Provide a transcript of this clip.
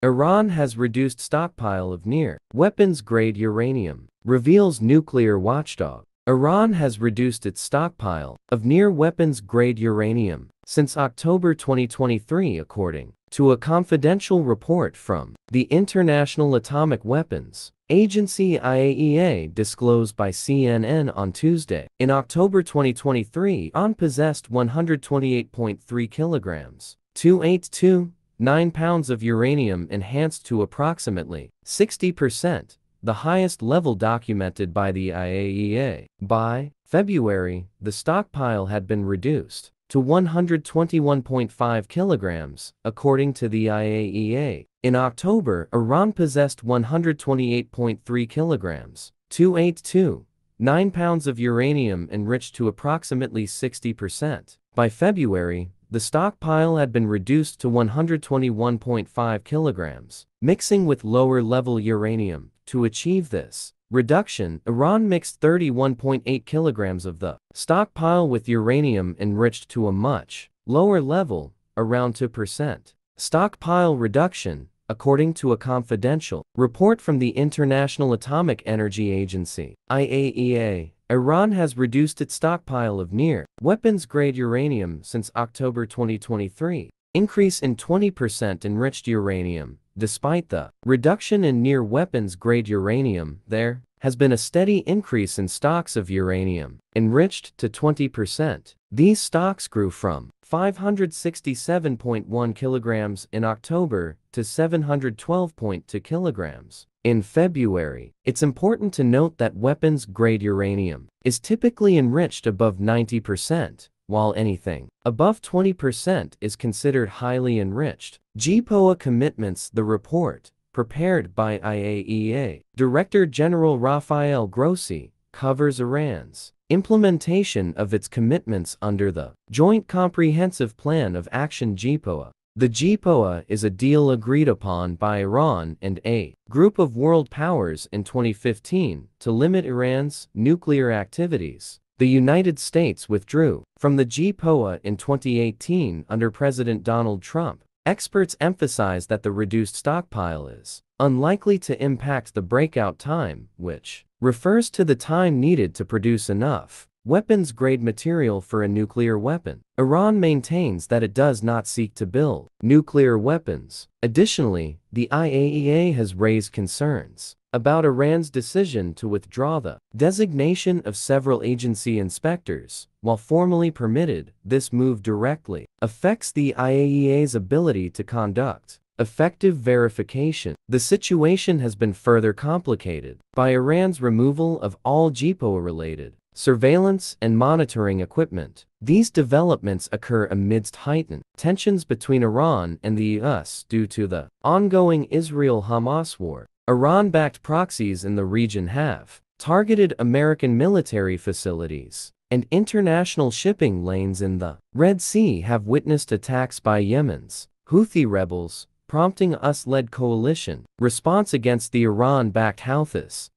Iran has reduced stockpile of near weapons-grade uranium, reveals nuclear watchdog. Iran has reduced its stockpile of near weapons-grade uranium since October 2023 according to a confidential report from the International Atomic Weapons Agency IAEA disclosed by CNN on Tuesday. In October 2023, Iran possessed 128.3 kilograms, 282, 9 pounds of uranium enhanced to approximately 60%, the highest level documented by the IAEA. By February, the stockpile had been reduced to 121.5 kilograms, according to the IAEA. In October, Iran possessed 128.3 kilograms, 282, 9 pounds of uranium enriched to approximately 60%. By February, the stockpile had been reduced to 121.5 kilograms, mixing with lower-level uranium. To achieve this, Reduction Iran mixed 31.8 kilograms of the stockpile with uranium enriched to a much lower level, around 2%. Stockpile reduction, according to a confidential report from the International Atomic Energy Agency, IAEA, Iran has reduced its stockpile of near weapons-grade uranium since October 2023. Increase in 20% enriched uranium, Despite the reduction in near weapons-grade uranium, there has been a steady increase in stocks of uranium, enriched to 20%. These stocks grew from 567.1 kilograms in October to 712.2 kilograms in February. It's important to note that weapons-grade uranium is typically enriched above 90%, while anything above 20% is considered highly enriched. GPOA commitments the report, prepared by IAEA. Director General Rafael Grossi covers Iran's implementation of its commitments under the Joint Comprehensive Plan of Action GPOA. The GPOA is a deal agreed upon by Iran and a group of world powers in 2015 to limit Iran's nuclear activities. The United States withdrew from the GPOA in 2018 under President Donald Trump. Experts emphasize that the reduced stockpile is unlikely to impact the breakout time, which refers to the time needed to produce enough weapons-grade material for a nuclear weapon. Iran maintains that it does not seek to build nuclear weapons. Additionally, the IAEA has raised concerns about Iran's decision to withdraw the designation of several agency inspectors, while formally permitted, this move directly affects the IAEA's ability to conduct effective verification. The situation has been further complicated by Iran's removal of all GPOA-related surveillance and monitoring equipment. These developments occur amidst heightened tensions between Iran and the US due to the ongoing Israel-Hamas war. Iran-backed proxies in the region have targeted American military facilities, and international shipping lanes in the Red Sea have witnessed attacks by Yemen's Houthi rebels, prompting US-led coalition response against the Iran-backed Houthis.